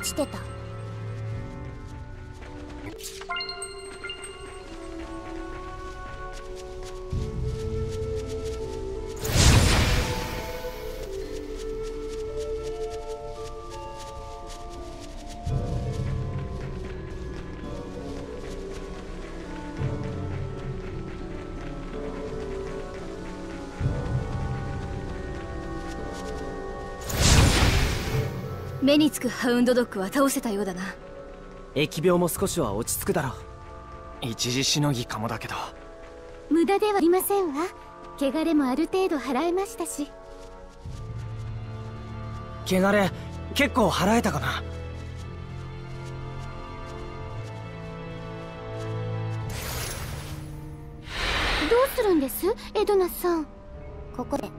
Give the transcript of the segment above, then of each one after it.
落ちてた。目につくハウンドドッグは倒せたようだな。疫病も少しは落ち着くだろう。一時しのぎかもだけど。無駄ではありませんわ。汚れもある程度払えましたし。汚れ結構払えたかな？どうするんです？エドナさん。ここで。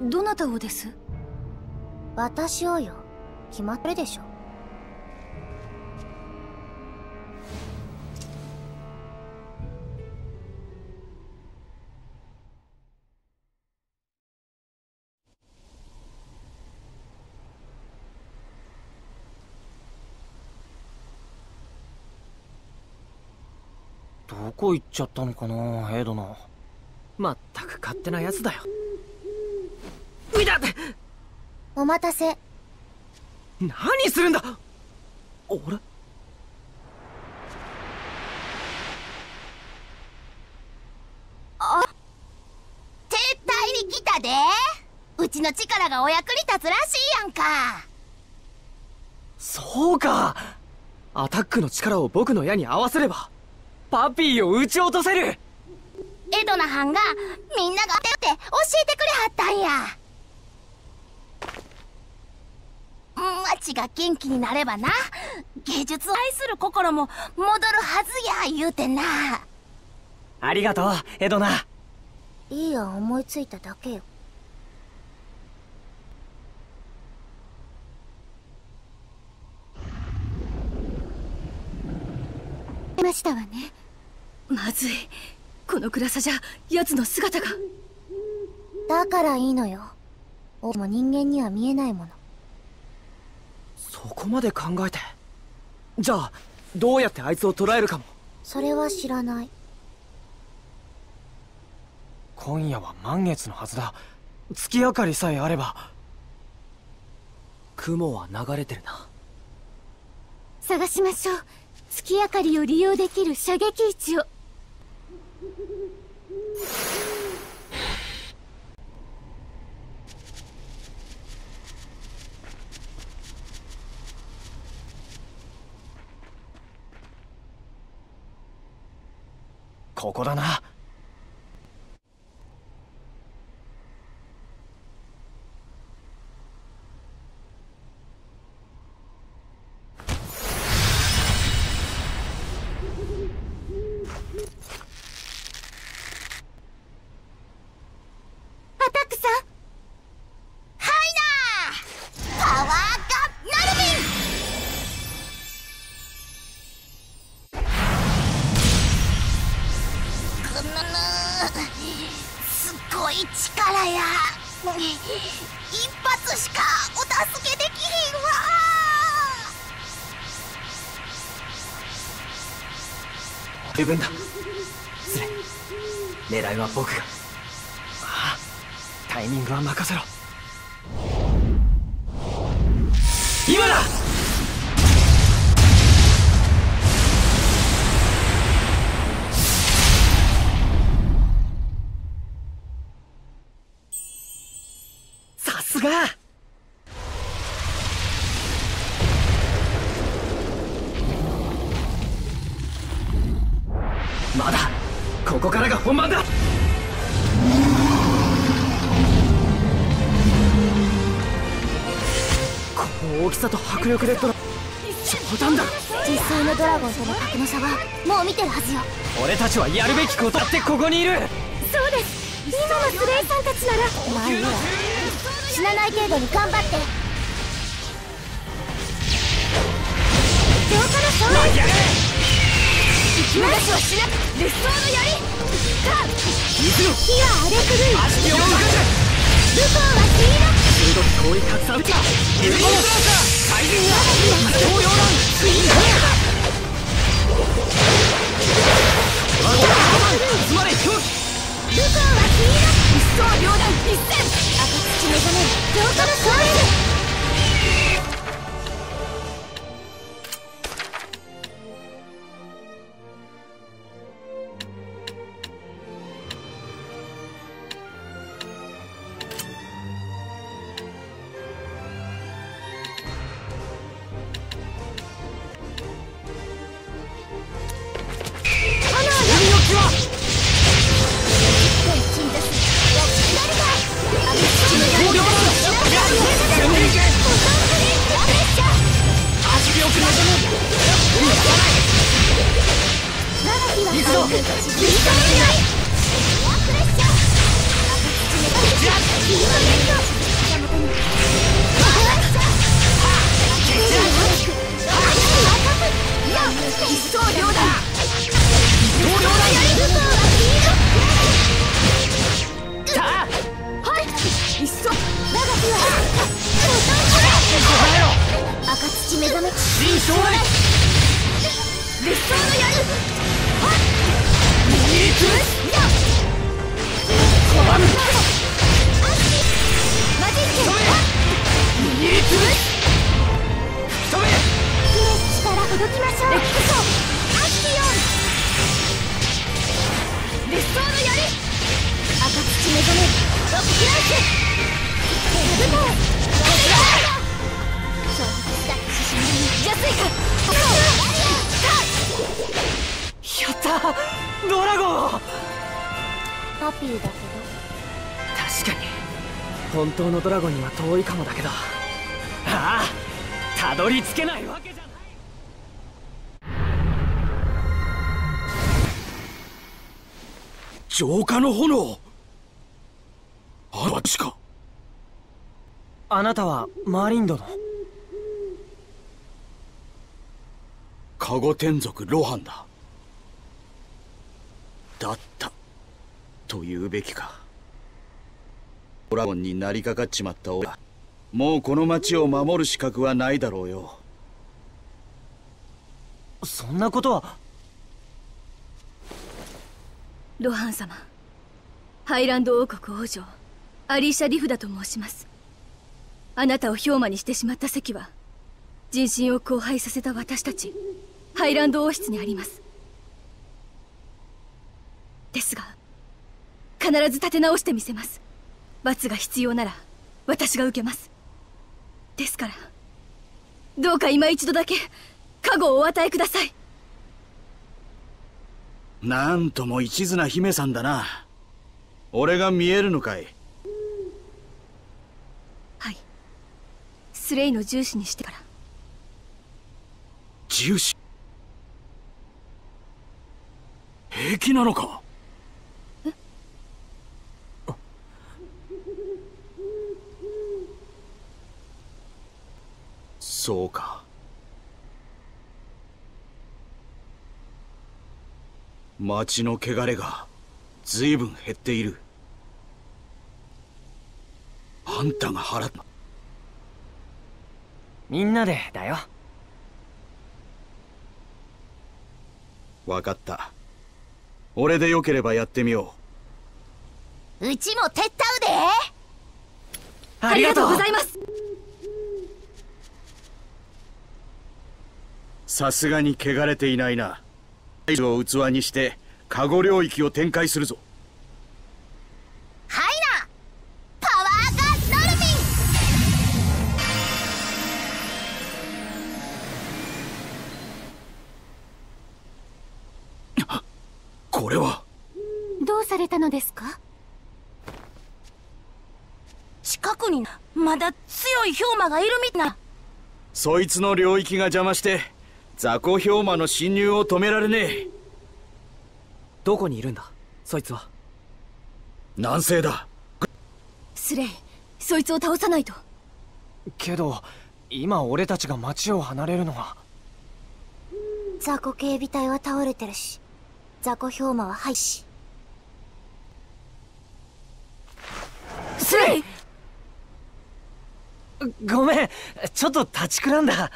どなたをです？私をよ。決まってるでしょ。どこ行っちゃったのかなエドナ。まったく勝手なやつだよ。ういだお待たせ。何するんだ？俺撤退に来たで。うちの力がお役に立つらしいやんか。そうか。アタックの力を僕の矢に合わせればパピーを撃ち落とせる。エドナハンがみんなが当てって教えてくれはったんや町が元気になればな。芸術を愛する心も戻るはずや言うてな。ありがとうエドナいいや思いついただけよ。ましたわね。まずい。この暗さじゃ奴の姿が。だからいいのよ。王も人間には見えないものそこまで考えて。じゃあどうやってあいつを捕らえるかも。それは知らない。今夜は満月のはずだ。月明かりさえあれば。雲は流れてるな。探しましょう。月明かりを利用できる射撃位置をここだな。十分だ。スレ狙いは僕が。ああタイミングは任せろ。今だ！きさと迫力でドラ冗談だ。実際のドラゴンとの格の差はもう見てるはずよ。俺たちはやるべきことだってここにいる。そうです。今のスレイさんたちなら。まあいいわ死なない程度に頑張って。浄化の勝利。やれ行き流しはしなレッソーの槍か火は荒れ狂い足を動か武功は黄色鋭く氷拡散打ちエルボーブラーカー怪人が東洋乱ツインハワゴン集まれ狂気武功は黄色一層両断一戦赤土のため浄化の勝利ドラゴンハッピーだけ確かに本当のドラゴンには遠いかもだけどああたどり着けないわけじゃない浄化の炎。あわしか。あなたはマーリンドのカゴ天族ロハンだ。だった。と言うべきか。ドラゴンになりかかっちまった俺はもうこの町を守る資格はないだろうよ。そんなことは。ロハン様ハイランド王国王女アリーシャ・リフダと申します。あなたを氷魔にしてしまった席は人心を荒廃させた私たちハイランド王室にあります。ですが必ず立て直してみせます。罰が必要なら私が受けます。ですからどうか今一度だけ加護をお与えください。なんとも一途な姫さんだな。俺が見えるのかい。スレイの重視にしてから。重視平気なのか？そうか。町の汚れが随分減っている。あんたが払った。みんなでだよ。分かった。俺でよければやってみよう。ちも手伝うで。ありがとう。ございます。うさすがに汚れていないな。アイルを器にしてカゴ領域を展開するぞれは。どうされたのですか？近くにまだ強い氷魔がいるみたい。なそいつの領域が邪魔して雑魚氷魔の侵入を止められねえ。どこにいるんだ？そいつは。南西だ。スレイそいつを倒さないと。けど今俺たちが町を離れるのは。雑魚警備隊は倒れてるし雑魚氷魔は廃止。スレイ！ごめん。ちょっと立ちくらんだ。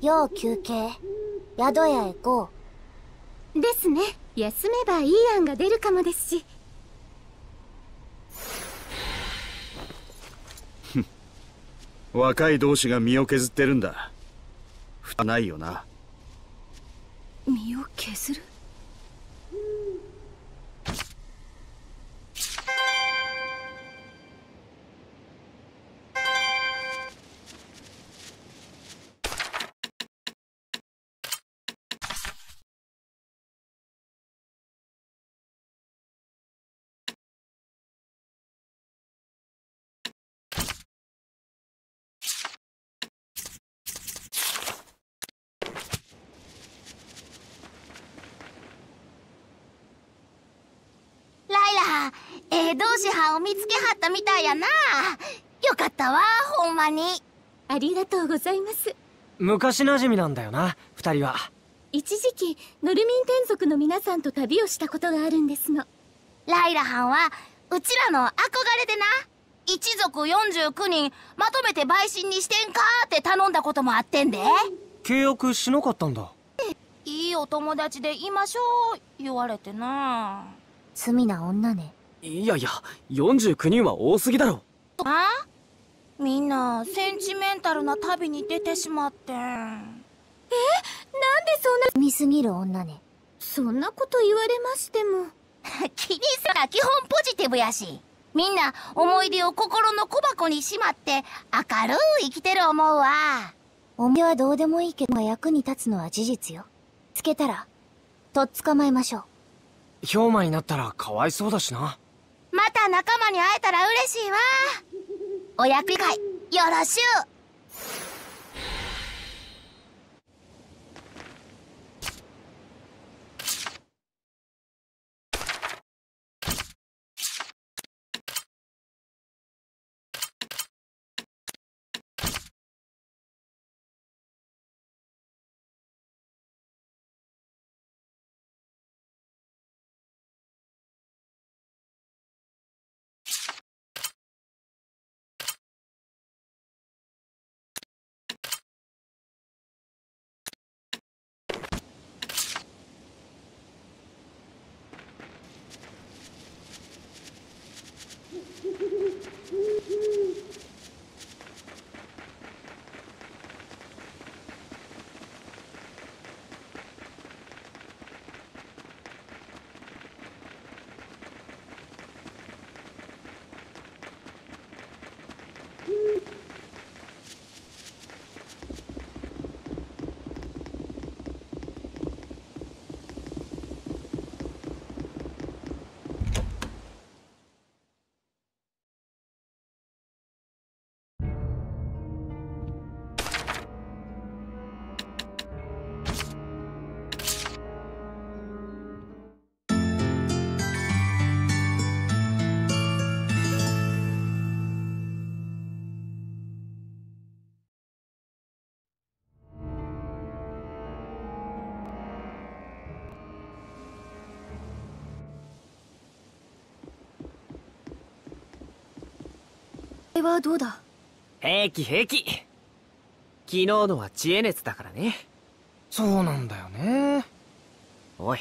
要休憩。宿屋へ行こう。ですね。休めばいい案が出るかもですし。若い同士が身を削ってるんだ。ふたないよな身を削る？ライラええ同士はを見つけはったみたいやな。よかったわほんまに。ありがとうございます。昔馴染みなんだよな二人は。一時期ノルミン天族の皆さんと旅をしたことがあるんですの。ライラはんはうちらの憧れでな。一族49人まとめて陪審にしてんかって頼んだこともあってんで。契約しなかったんだ。いいお友達でいましょう言われてな罪な女ね。いやいや49人は多すぎだろ。あ？みんなセンチメンタルな旅に出てしまってん。なんでそんな？見すぎる女ね。そんなこと言われましても。気にすら基本ポジティブやし。みんな思い出を心の小箱にしまって明るい生きてる思うわ。思い出はどうでもいいけど役に立つのは事実よ。つけたらとっ捕まえましょう氷馬になったらかわいそうだしな。また仲間に会えたら嬉しいわ。お役以外よろしゅう。れはどうだ？平気平気。昨日のは知恵熱だからね。そうなんだよね。おい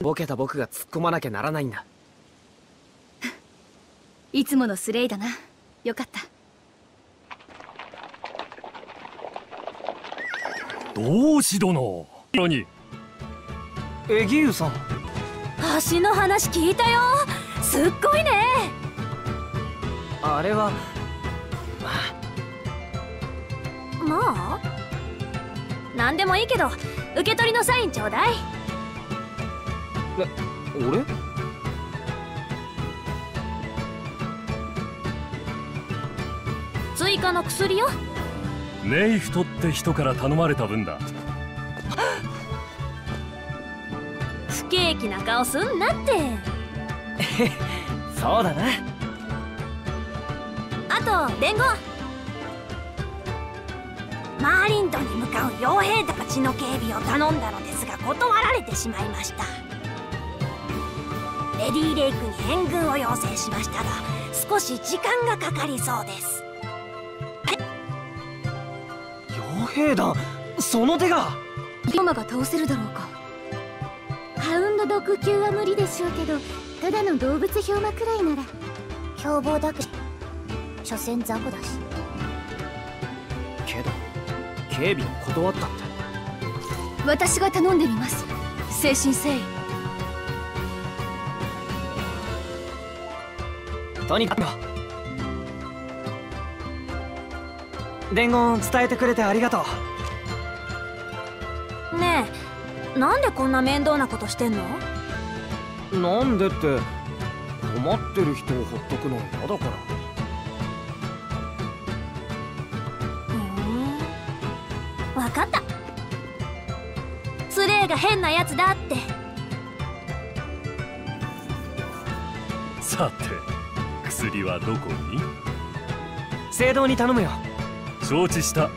ボケた僕が突っ込まなきゃならないんだ。いつものスレイだな。よかった。同志殿何？エギウさん。橋の話聞いたよ。すっごいね。あれはもう？何でもいいけど受け取りのサインちょうだい。俺？追加の薬よ。ネイフトって人から頼まれた分だ。不景気な顔すんなって。そうだな。あと伝言マーリントンに向かう傭兵たちの警備を頼んだのですが断られてしまいました。レディ・レイクに援軍を要請しましたが少し時間がかかりそうです。傭兵団その手が。ヒョマが倒せるだろうか。ハウンドドッグ級は無理でしょうけどただの動物氷馬くらいなら。凶暴だくし所詮雑魚だし。けど警備を断ったって。私が頼んでみます。誠心誠意。とにかく。伝言伝えてくれてありがとねえなんでこんな面倒なことしてんの？うなんでって困ってる人をほっとくの嫌だからかった。スレイが変なやつだって。さて薬はどこに？聖堂に頼むよ。承知した。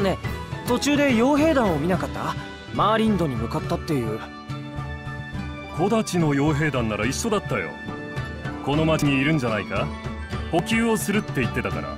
ねえ途中で傭兵団を見なかった？マーリンドに向かったっていう。木立の傭兵団なら一緒だったよ。この町にいるんじゃないか？補給をするって言ってたから